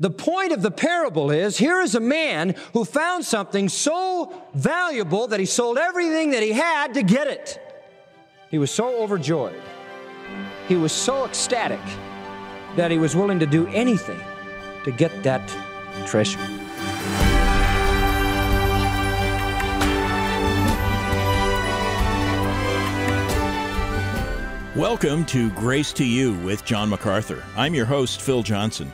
The point of the parable is here is a man who found something so valuable that he sold everything that he had to get it. He was so overjoyed. He was so ecstatic that he was willing to do anything to get that treasure. Welcome to Grace to You with John MacArthur. I'm your host, Phil Johnson.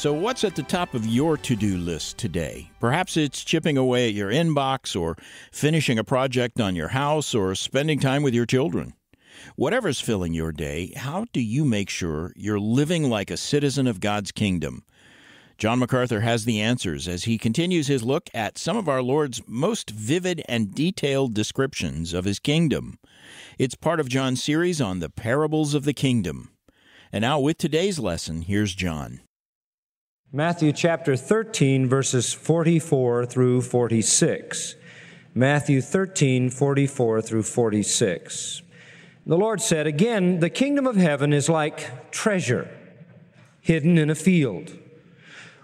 So, what's at the top of your to do list today? Perhaps it's chipping away at your inbox, or finishing a project on your house, or spending time with your children. Whatever's filling your day, how do you make sure you're living like a citizen of God's kingdom? John MacArthur has the answers as he continues his look at some of our Lord's most vivid and detailed descriptions of his kingdom. It's part of John's series on the parables of the kingdom. And now, with today's lesson, here's John. Matthew chapter 13, verses 44 through 46. Matthew 13, 44 through 46. The Lord said, Again, the kingdom of heaven is like treasure hidden in a field,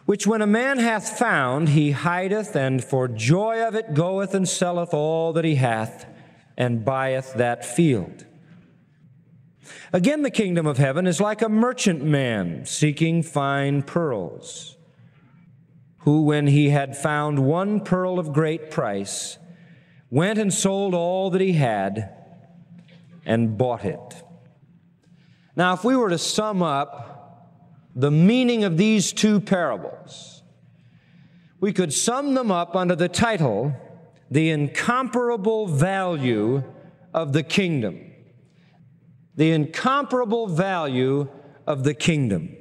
which when a man hath found, he hideth, and for joy of it goeth and selleth all that he hath and buyeth that field. Again, the kingdom of heaven is like a merchant man seeking fine pearls, who, when he had found one pearl of great price, went and sold all that he had and bought it. Now, if we were to sum up the meaning of these two parables, we could sum them up under the title the incomparable value of the kingdom. The incomparable value of the kingdom.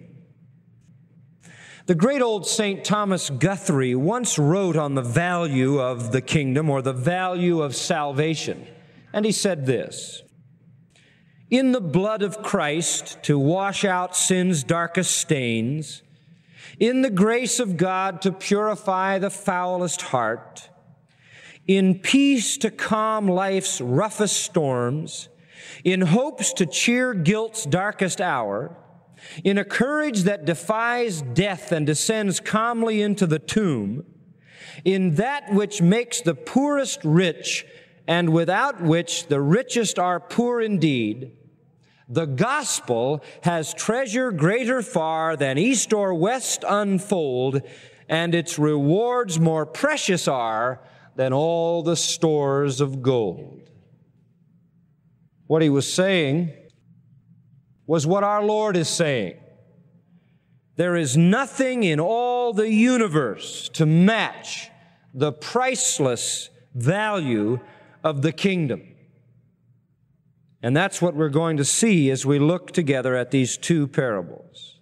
The great old St. Thomas Guthrie once wrote on the value of the kingdom or the value of salvation. And he said this In the blood of Christ to wash out sin's darkest stains, in the grace of God to purify the foulest heart, in peace to calm life's roughest storms, in hopes to cheer guilt's darkest hour, in a courage that defies death and descends calmly into the tomb, in that which makes the poorest rich and without which the richest are poor indeed, the gospel has treasure greater far than east or west unfold, and its rewards more precious are than all the stores of gold. What he was saying was what our Lord is saying. There is nothing in all the universe to match the priceless value of the kingdom. And that's what we're going to see as we look together at these two parables.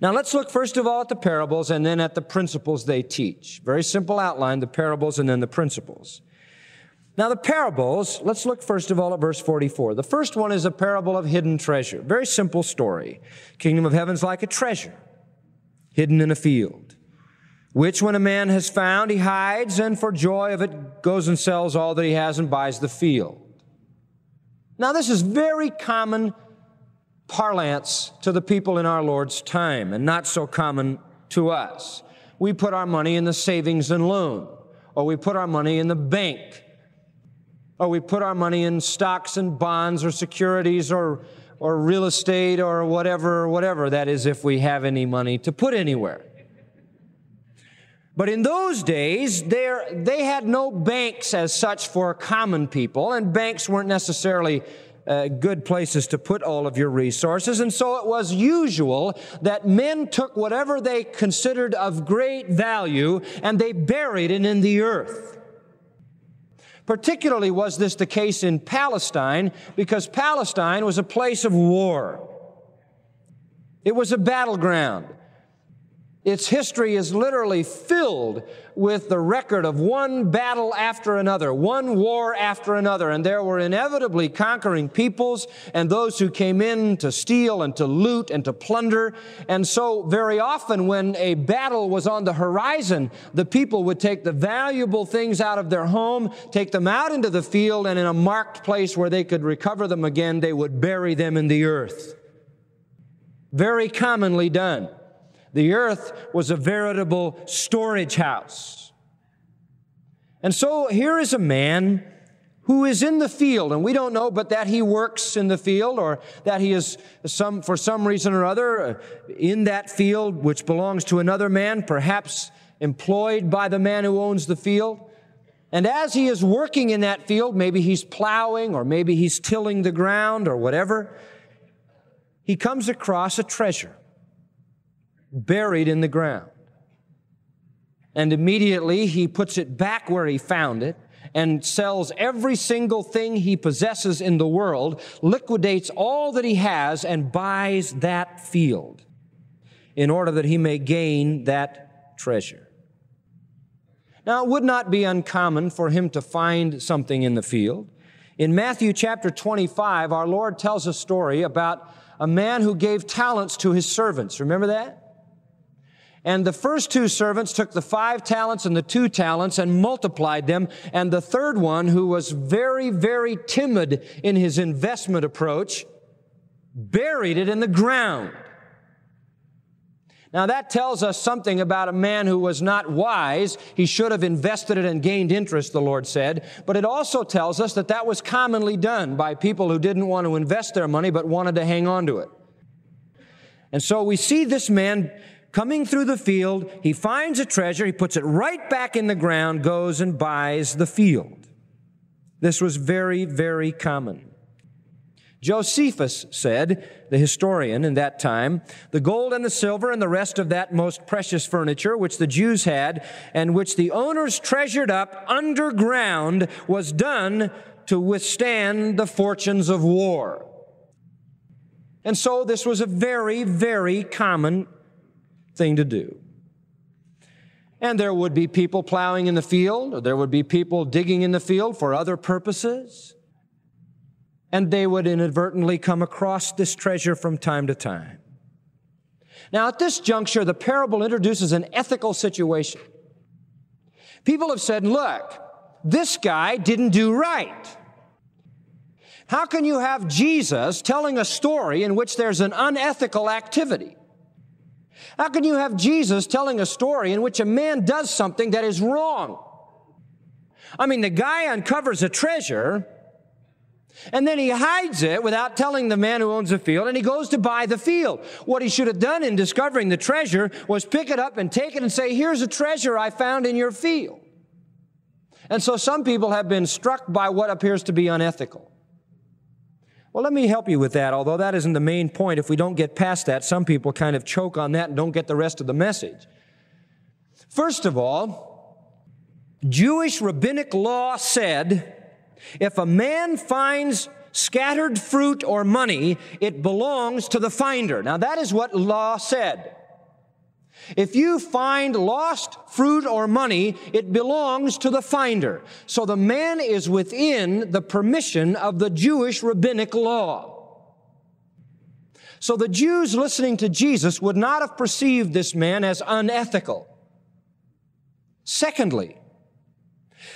Now let's look first of all at the parables and then at the principles they teach. Very simple outline, the parables and then the principles. Now the parables, let's look first of all at verse 44. The first one is a parable of hidden treasure. Very simple story. Kingdom of heaven's like a treasure hidden in a field, which when a man has found, he hides and for joy of it goes and sells all that he has and buys the field. Now this is very common parlance to the people in our Lord's time and not so common to us. We put our money in the savings and loan, or we put our money in the bank, or we put our money in stocks and bonds or securities or, or real estate or whatever, whatever. That is, if we have any money to put anywhere. But in those days, they had no banks as such for common people, and banks weren't necessarily uh, good places to put all of your resources. And so it was usual that men took whatever they considered of great value and they buried it in the earth. Particularly was this the case in Palestine because Palestine was a place of war. It was a battleground. Its history is literally filled with the record of one battle after another, one war after another. And there were inevitably conquering peoples and those who came in to steal and to loot and to plunder. And so very often when a battle was on the horizon, the people would take the valuable things out of their home, take them out into the field, and in a marked place where they could recover them again, they would bury them in the earth. Very commonly done. The earth was a veritable storage house. And so here is a man who is in the field, and we don't know but that he works in the field or that he is some, for some reason or other uh, in that field which belongs to another man, perhaps employed by the man who owns the field. And as he is working in that field, maybe he's plowing or maybe he's tilling the ground or whatever, he comes across a treasure buried in the ground. And immediately he puts it back where he found it and sells every single thing he possesses in the world, liquidates all that he has, and buys that field in order that he may gain that treasure. Now, it would not be uncommon for him to find something in the field. In Matthew chapter 25, our Lord tells a story about a man who gave talents to his servants. Remember that? And the first two servants took the five talents and the two talents and multiplied them. And the third one, who was very, very timid in his investment approach, buried it in the ground. Now that tells us something about a man who was not wise. He should have invested it and gained interest, the Lord said. But it also tells us that that was commonly done by people who didn't want to invest their money but wanted to hang on to it. And so we see this man coming through the field. He finds a treasure. He puts it right back in the ground, goes and buys the field. This was very, very common. Josephus said, the historian in that time, the gold and the silver and the rest of that most precious furniture which the Jews had and which the owners treasured up underground was done to withstand the fortunes of war. And so this was a very, very common thing to do. And there would be people plowing in the field, or there would be people digging in the field for other purposes. And they would inadvertently come across this treasure from time to time. Now, at this juncture, the parable introduces an ethical situation. People have said, look, this guy didn't do right. How can you have Jesus telling a story in which there's an unethical activity? How can you have Jesus telling a story in which a man does something that is wrong? I mean, the guy uncovers a treasure and then he hides it without telling the man who owns the field and he goes to buy the field. What he should have done in discovering the treasure was pick it up and take it and say, here's a treasure I found in your field. And so some people have been struck by what appears to be unethical. Well, let me help you with that, although that isn't the main point. If we don't get past that, some people kind of choke on that and don't get the rest of the message. First of all, Jewish rabbinic law said if a man finds scattered fruit or money, it belongs to the finder. Now, that is what law said. If you find lost fruit or money, it belongs to the finder. So the man is within the permission of the Jewish rabbinic law. So the Jews listening to Jesus would not have perceived this man as unethical. Secondly,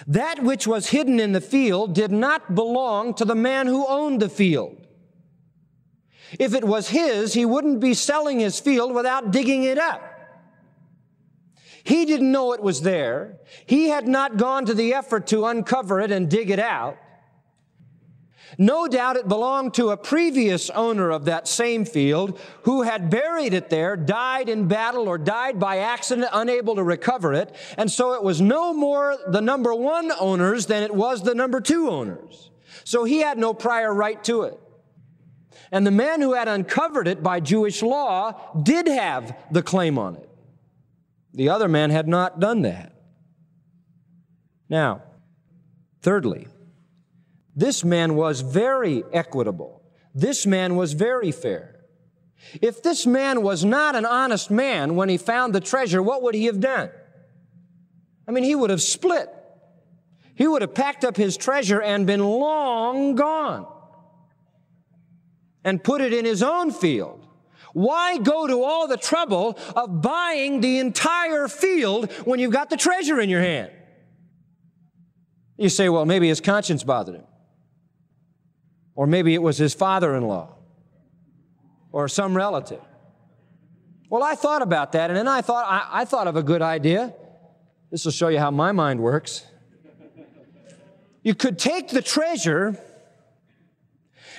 that which was hidden in the field did not belong to the man who owned the field. If it was his, he wouldn't be selling his field without digging it up. He didn't know it was there. He had not gone to the effort to uncover it and dig it out. No doubt it belonged to a previous owner of that same field who had buried it there, died in battle, or died by accident, unable to recover it. And so it was no more the number one owners than it was the number two owners. So he had no prior right to it. And the man who had uncovered it by Jewish law did have the claim on it. The other man had not done that. Now, thirdly, this man was very equitable. This man was very fair. If this man was not an honest man when he found the treasure, what would he have done? I mean, he would have split. He would have packed up his treasure and been long gone and put it in his own field why go to all the trouble of buying the entire field when you've got the treasure in your hand? You say, well, maybe his conscience bothered him. Or maybe it was his father in law or some relative. Well, I thought about that, and then I thought, I, I thought of a good idea. This will show you how my mind works. You could take the treasure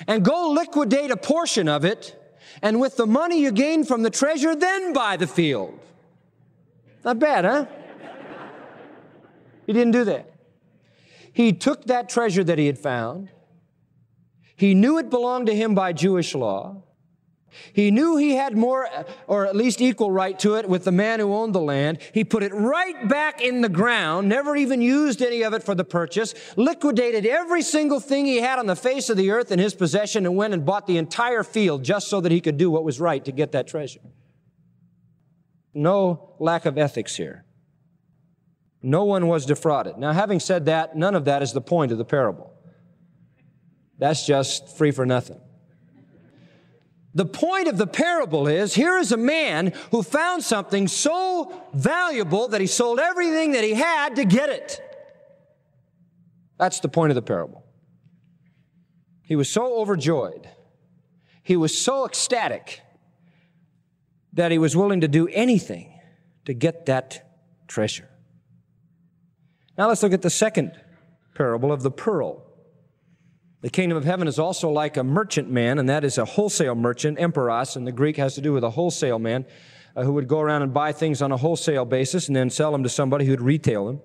and go liquidate a portion of it, and with the money you gain from the treasure, then buy the field. Not bad, huh? He didn't do that. He took that treasure that he had found. He knew it belonged to him by Jewish law. He knew he had more, or at least equal right to it with the man who owned the land. He put it right back in the ground, never even used any of it for the purchase, liquidated every single thing he had on the face of the earth in his possession, and went and bought the entire field just so that he could do what was right to get that treasure. No lack of ethics here. No one was defrauded. Now, having said that, none of that is the point of the parable. That's just free for nothing. The point of the parable is here is a man who found something so valuable that he sold everything that he had to get it. That's the point of the parable. He was so overjoyed, he was so ecstatic that he was willing to do anything to get that treasure. Now let's look at the second parable of the pearl. The kingdom of heaven is also like a merchant man, and that is a wholesale merchant. Emporos and the Greek has to do with a wholesale man uh, who would go around and buy things on a wholesale basis and then sell them to somebody who'd retail them.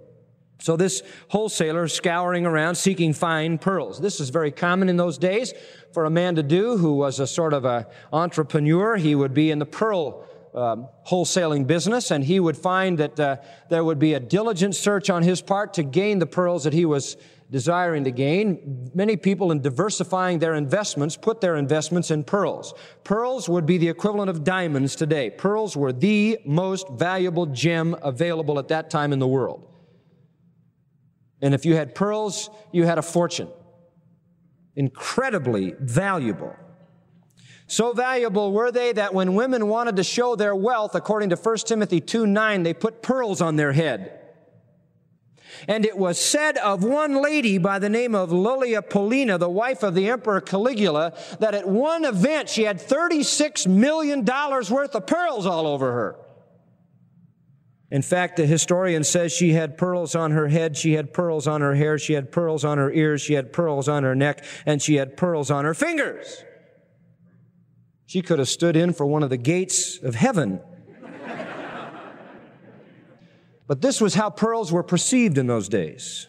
So this wholesaler scouring around seeking fine pearls. This is very common in those days for a man to do who was a sort of a entrepreneur. He would be in the pearl um, wholesaling business, and he would find that uh, there would be a diligent search on his part to gain the pearls that he was desiring to gain. Many people, in diversifying their investments, put their investments in pearls. Pearls would be the equivalent of diamonds today. Pearls were the most valuable gem available at that time in the world. And if you had pearls, you had a fortune. Incredibly valuable. So valuable were they that when women wanted to show their wealth, according to 1 Timothy 2 9, they put pearls on their head. And it was said of one lady by the name of Lollia Paulina, the wife of the Emperor Caligula, that at one event she had $36 million worth of pearls all over her. In fact, the historian says she had pearls on her head, she had pearls on her hair, she had pearls on her ears, she had pearls on her neck, and she had pearls on her fingers. She could have stood in for one of the gates of heaven but this was how pearls were perceived in those days.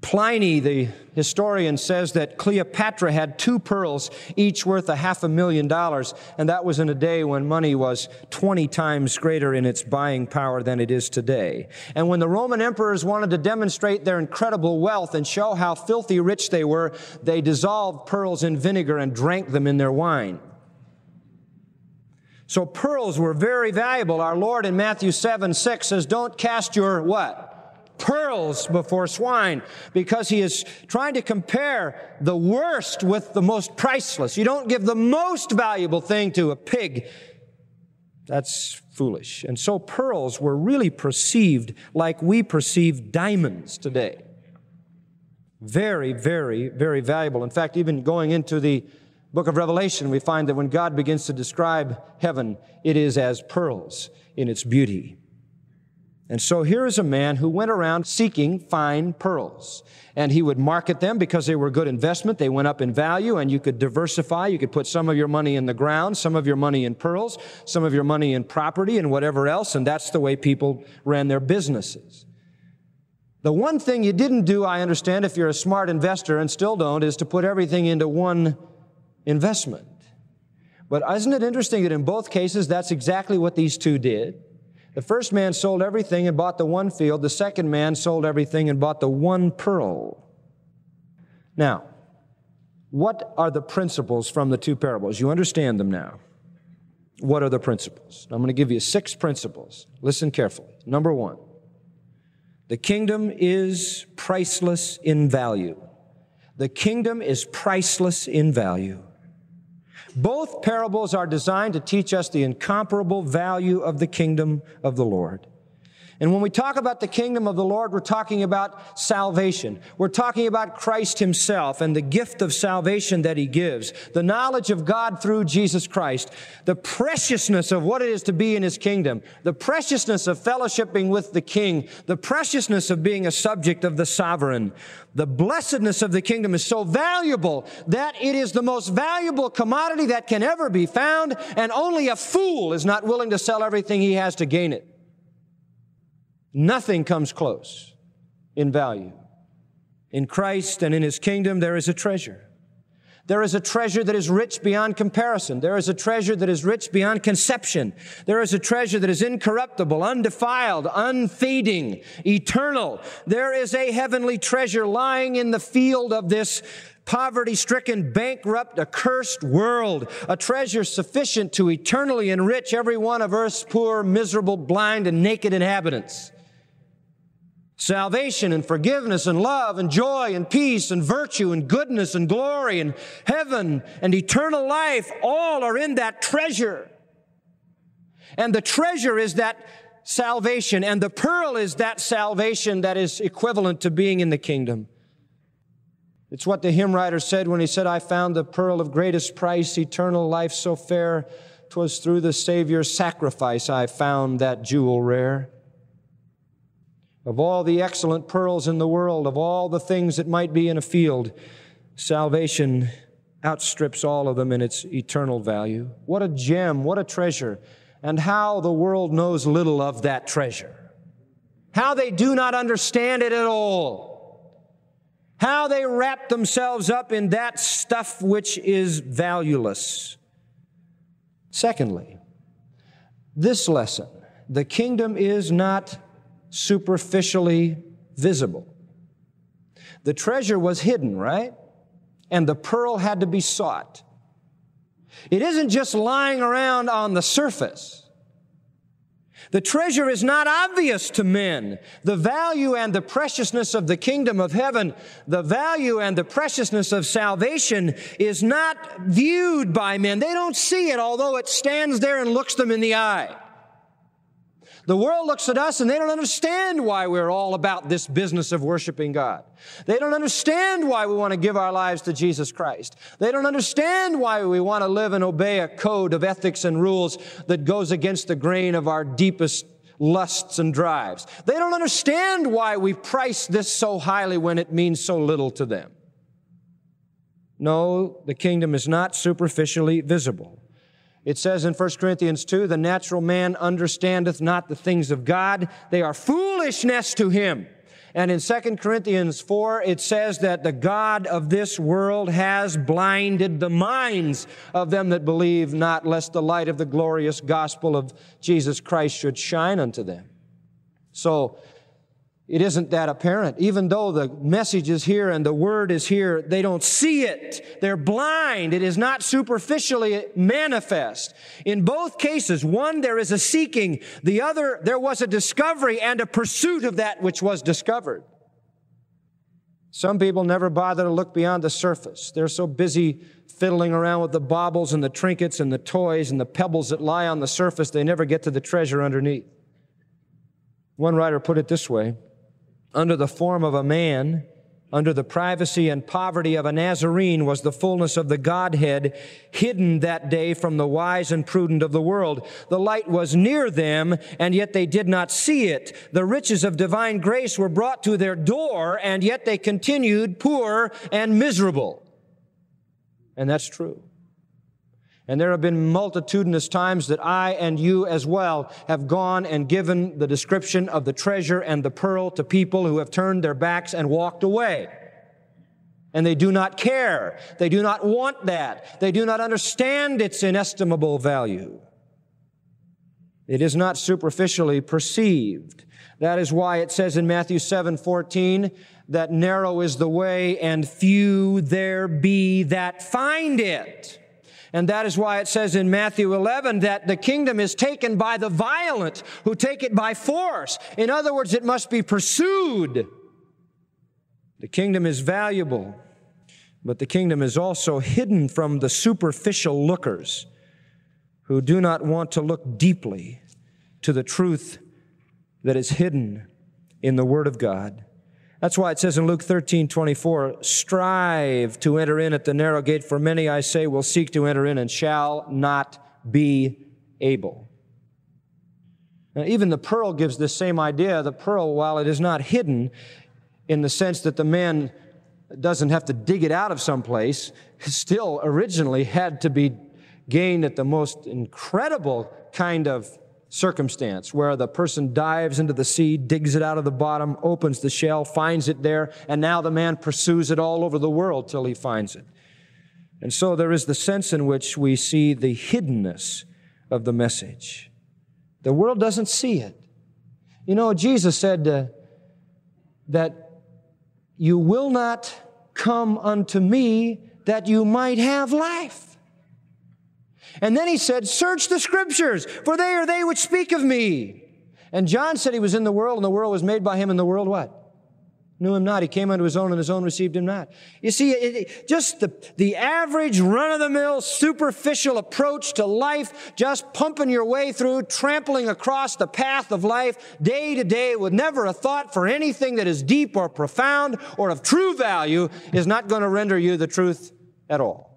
Pliny, the historian, says that Cleopatra had two pearls, each worth a half a million dollars, and that was in a day when money was 20 times greater in its buying power than it is today. And when the Roman emperors wanted to demonstrate their incredible wealth and show how filthy rich they were, they dissolved pearls in vinegar and drank them in their wine. So pearls were very valuable. Our Lord in Matthew 7, 6 says, don't cast your what? Pearls before swine because he is trying to compare the worst with the most priceless. You don't give the most valuable thing to a pig. That's foolish. And so pearls were really perceived like we perceive diamonds today. Very, very, very valuable. In fact, even going into the book of Revelation, we find that when God begins to describe heaven, it is as pearls in its beauty. And so here is a man who went around seeking fine pearls. And he would market them because they were good investment. They went up in value and you could diversify. You could put some of your money in the ground, some of your money in pearls, some of your money in property and whatever else. And that's the way people ran their businesses. The one thing you didn't do, I understand, if you're a smart investor and still don't, is to put everything into one investment. But isn't it interesting that in both cases, that's exactly what these two did? The first man sold everything and bought the one field. The second man sold everything and bought the one pearl. Now, what are the principles from the two parables? You understand them now. What are the principles? I'm going to give you six principles. Listen carefully. Number one, the kingdom is priceless in value. The kingdom is priceless in value. Both parables are designed to teach us the incomparable value of the kingdom of the Lord. And when we talk about the kingdom of the Lord, we're talking about salvation. We're talking about Christ himself and the gift of salvation that he gives, the knowledge of God through Jesus Christ, the preciousness of what it is to be in his kingdom, the preciousness of fellowshipping with the king, the preciousness of being a subject of the sovereign. The blessedness of the kingdom is so valuable that it is the most valuable commodity that can ever be found, and only a fool is not willing to sell everything he has to gain it. Nothing comes close in value. In Christ and in His kingdom, there is a treasure. There is a treasure that is rich beyond comparison. There is a treasure that is rich beyond conception. There is a treasure that is incorruptible, undefiled, unfading, eternal. There is a heavenly treasure lying in the field of this poverty stricken, bankrupt, accursed world, a treasure sufficient to eternally enrich every one of earth's poor, miserable, blind, and naked inhabitants. Salvation and forgiveness and love and joy and peace and virtue and goodness and glory and heaven and eternal life all are in that treasure. And the treasure is that salvation and the pearl is that salvation that is equivalent to being in the kingdom. It's what the hymn writer said when he said, I found the pearl of greatest price, eternal life so fair. 'Twas through the Savior's sacrifice I found that jewel rare. Of all the excellent pearls in the world, of all the things that might be in a field, salvation outstrips all of them in its eternal value. What a gem, what a treasure, and how the world knows little of that treasure. How they do not understand it at all. How they wrap themselves up in that stuff which is valueless. Secondly, this lesson the kingdom is not superficially visible. The treasure was hidden, right? And the pearl had to be sought. It isn't just lying around on the surface. The treasure is not obvious to men. The value and the preciousness of the kingdom of heaven, the value and the preciousness of salvation is not viewed by men. They don't see it, although it stands there and looks them in the eye. The world looks at us and they don't understand why we're all about this business of worshiping God. They don't understand why we want to give our lives to Jesus Christ. They don't understand why we want to live and obey a code of ethics and rules that goes against the grain of our deepest lusts and drives. They don't understand why we price this so highly when it means so little to them. No, the kingdom is not superficially visible. It says in 1 Corinthians 2, the natural man understandeth not the things of God. They are foolishness to him. And in 2 Corinthians 4, it says that the God of this world has blinded the minds of them that believe not, lest the light of the glorious gospel of Jesus Christ should shine unto them. So, it isn't that apparent. Even though the message is here and the word is here, they don't see it. They're blind. It is not superficially manifest. In both cases, one, there is a seeking. The other, there was a discovery and a pursuit of that which was discovered. Some people never bother to look beyond the surface. They're so busy fiddling around with the baubles and the trinkets and the toys and the pebbles that lie on the surface, they never get to the treasure underneath. One writer put it this way under the form of a man, under the privacy and poverty of a Nazarene was the fullness of the Godhead hidden that day from the wise and prudent of the world. The light was near them, and yet they did not see it. The riches of divine grace were brought to their door, and yet they continued poor and miserable. And that's true. And there have been multitudinous times that I and you as well have gone and given the description of the treasure and the pearl to people who have turned their backs and walked away. And they do not care. They do not want that. They do not understand its inestimable value. It is not superficially perceived. That is why it says in Matthew 7 14 that narrow is the way and few there be that find it. And that is why it says in Matthew 11 that the kingdom is taken by the violent who take it by force. In other words, it must be pursued. The kingdom is valuable, but the kingdom is also hidden from the superficial lookers who do not want to look deeply to the truth that is hidden in the Word of God. That's why it says in Luke 13, 24, strive to enter in at the narrow gate, for many, I say, will seek to enter in and shall not be able. Now, even the pearl gives this same idea. The pearl, while it is not hidden in the sense that the man doesn't have to dig it out of someplace, still originally had to be gained at the most incredible kind of circumstance where the person dives into the sea, digs it out of the bottom, opens the shell, finds it there, and now the man pursues it all over the world till he finds it. And so there is the sense in which we see the hiddenness of the message. The world doesn't see it. You know, Jesus said uh, that you will not come unto me that you might have life. And then he said, Search the scriptures, for they are they which speak of me. And John said he was in the world, and the world was made by him, and the world what? Knew him not. He came unto his own, and his own received him not. You see, it, just the, the average run of the mill, superficial approach to life, just pumping your way through, trampling across the path of life day to day with never a thought for anything that is deep or profound or of true value, is not going to render you the truth at all.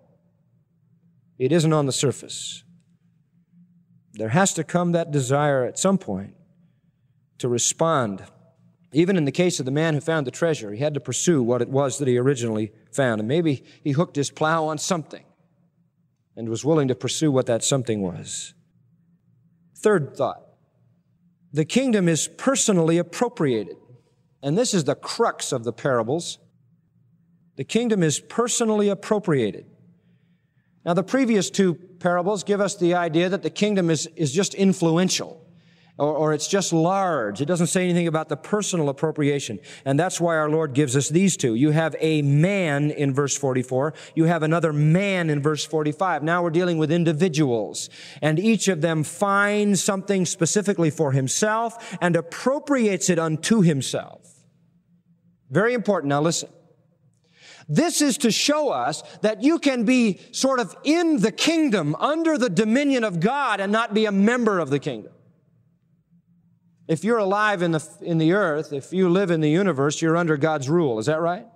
It isn't on the surface. There has to come that desire at some point to respond. Even in the case of the man who found the treasure, he had to pursue what it was that he originally found. And maybe he hooked his plow on something and was willing to pursue what that something was. Third thought the kingdom is personally appropriated. And this is the crux of the parables. The kingdom is personally appropriated. Now, the previous two parables give us the idea that the kingdom is, is just influential. Or, or, it's just large. It doesn't say anything about the personal appropriation. And that's why our Lord gives us these two. You have a man in verse 44. You have another man in verse 45. Now we're dealing with individuals. And each of them finds something specifically for himself and appropriates it unto himself. Very important. Now listen. This is to show us that you can be sort of in the kingdom, under the dominion of God, and not be a member of the kingdom. If you're alive in the, in the earth, if you live in the universe, you're under God's rule. Is that right?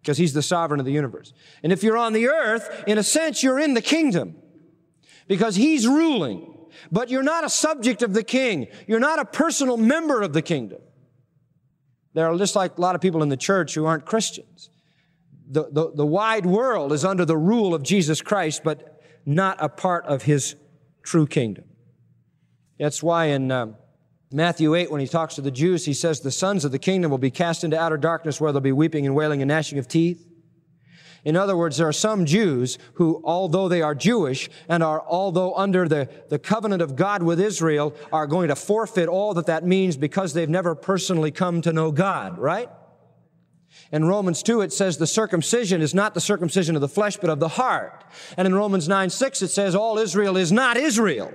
Because He's the sovereign of the universe. And if you're on the earth, in a sense, you're in the kingdom. Because He's ruling. But you're not a subject of the king. You're not a personal member of the kingdom. There are just like a lot of people in the church who aren't Christians the, the, the wide world is under the rule of Jesus Christ, but not a part of his true kingdom. That's why in um, Matthew 8, when he talks to the Jews, he says, The sons of the kingdom will be cast into outer darkness where there'll be weeping and wailing and gnashing of teeth. In other words, there are some Jews who, although they are Jewish and are, although under the, the covenant of God with Israel, are going to forfeit all that that means because they've never personally come to know God, right? In Romans 2, it says the circumcision is not the circumcision of the flesh, but of the heart. And in Romans 9, 6, it says all Israel is not Israel.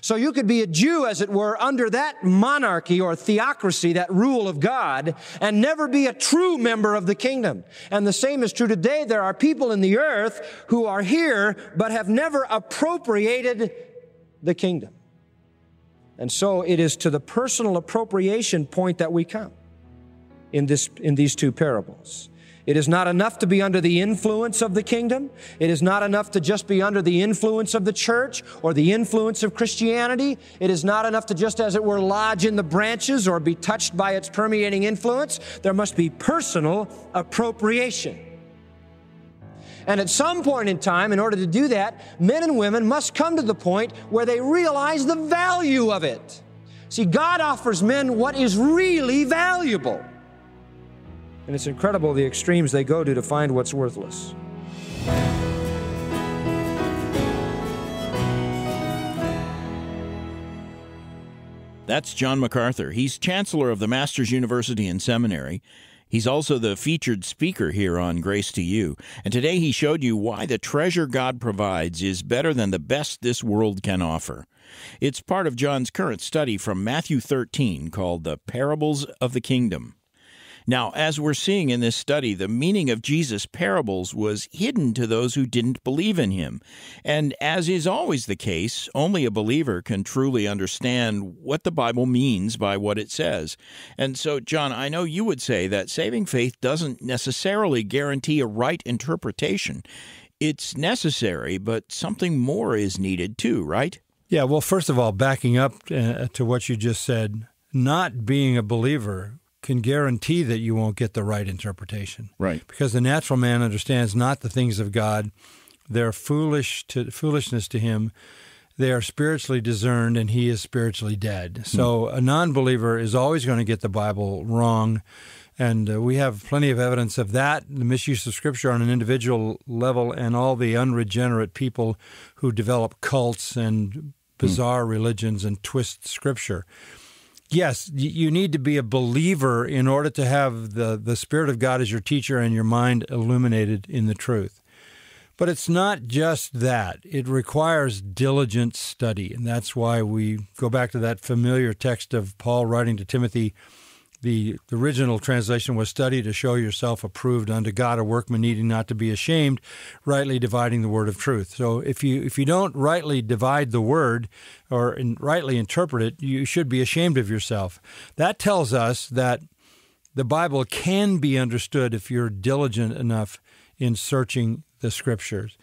So you could be a Jew, as it were, under that monarchy or theocracy, that rule of God, and never be a true member of the kingdom. And the same is true today. There are people in the earth who are here, but have never appropriated the kingdom. And so it is to the personal appropriation point that we come in, this, in these two parables. It is not enough to be under the influence of the kingdom. It is not enough to just be under the influence of the church or the influence of Christianity. It is not enough to just, as it were, lodge in the branches or be touched by its permeating influence. There must be personal appropriation. And at some point in time, in order to do that, men and women must come to the point where they realize the value of it. See, God offers men what is really valuable. And it's incredible the extremes they go to to find what's worthless. That's John MacArthur. He's chancellor of the Masters University and Seminary. He's also the featured speaker here on Grace to You. And today he showed you why the treasure God provides is better than the best this world can offer. It's part of John's current study from Matthew 13 called The Parables of the Kingdom. Now, as we're seeing in this study, the meaning of Jesus' parables was hidden to those who didn't believe in him. And as is always the case, only a believer can truly understand what the Bible means by what it says. And so, John, I know you would say that saving faith doesn't necessarily guarantee a right interpretation. It's necessary, but something more is needed too, right? Yeah, well, first of all, backing up uh, to what you just said, not being a believer can guarantee that you won't get the right interpretation. Right. Because the natural man understands not the things of God. They're foolish to foolishness to him. They are spiritually discerned and he is spiritually dead. So a non-believer is always going to get the Bible wrong. And uh, we have plenty of evidence of that, the misuse of Scripture on an individual level, and all the unregenerate people who develop cults and bizarre religions and twist Scripture yes, you need to be a believer in order to have the, the Spirit of God as your teacher and your mind illuminated in the truth. But it's not just that. It requires diligent study. And that's why we go back to that familiar text of Paul writing to Timothy the, the original translation was study to show yourself approved unto God, a workman needing not to be ashamed, rightly dividing the word of truth. So if you if you don't rightly divide the word or in, rightly interpret it, you should be ashamed of yourself. That tells us that the Bible can be understood if you're diligent enough in searching the scriptures.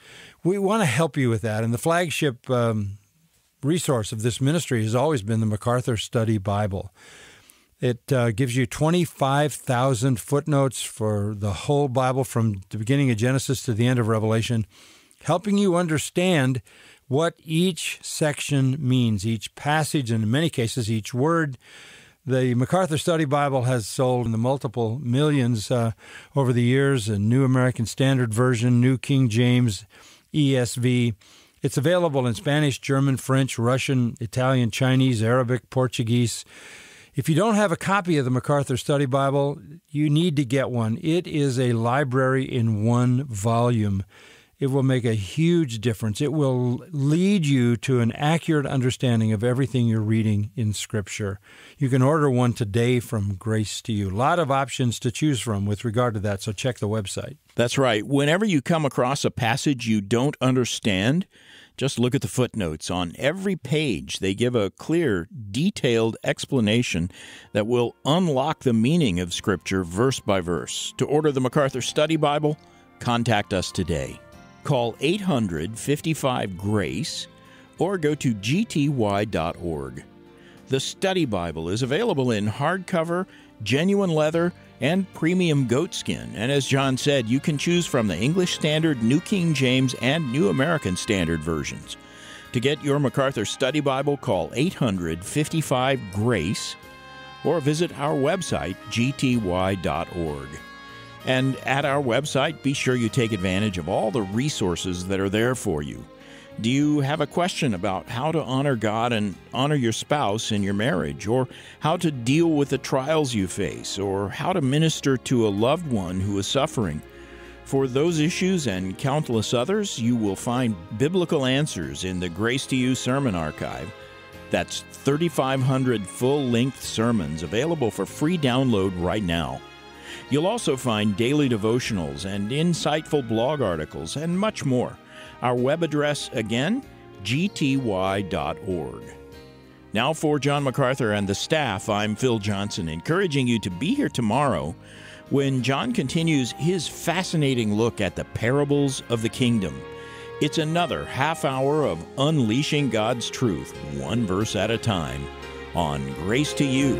We want to help you with that, and the flagship um, resource of this ministry has always been the MacArthur Study Bible. It uh, gives you 25,000 footnotes for the whole Bible from the beginning of Genesis to the end of Revelation, helping you understand what each section means, each passage, and in many cases, each word. The MacArthur Study Bible has sold in the multiple millions uh, over the years, a New American Standard Version, New King James, ESV. It's available in Spanish, German, French, Russian, Italian, Chinese, Arabic, Portuguese. If you don't have a copy of the MacArthur Study Bible, you need to get one. It is a library in one volume. It will make a huge difference. It will lead you to an accurate understanding of everything you're reading in Scripture. You can order one today from Grace to You. A lot of options to choose from with regard to that, so check the website. That's right. Whenever you come across a passage you don't understand, just look at the footnotes. On every page, they give a clear, detailed explanation that will unlock the meaning of Scripture verse by verse. To order the MacArthur Study Bible, contact us today. Call 855 GRACE or go to gty.org. The Study Bible is available in hardcover, genuine leather, and premium goatskin. And as John said, you can choose from the English Standard, New King James, and New American Standard versions. To get your MacArthur Study Bible, call 855 GRACE or visit our website, gty.org. And at our website, be sure you take advantage of all the resources that are there for you. Do you have a question about how to honor God and honor your spouse in your marriage, or how to deal with the trials you face, or how to minister to a loved one who is suffering? For those issues and countless others, you will find biblical answers in the Grace to You Sermon Archive. That's 3,500 full length sermons available for free download right now. You'll also find daily devotionals and insightful blog articles and much more. Our web address again, gty.org. Now, for John MacArthur and the staff, I'm Phil Johnson, encouraging you to be here tomorrow when John continues his fascinating look at the parables of the kingdom. It's another half hour of unleashing God's truth, one verse at a time, on Grace to You.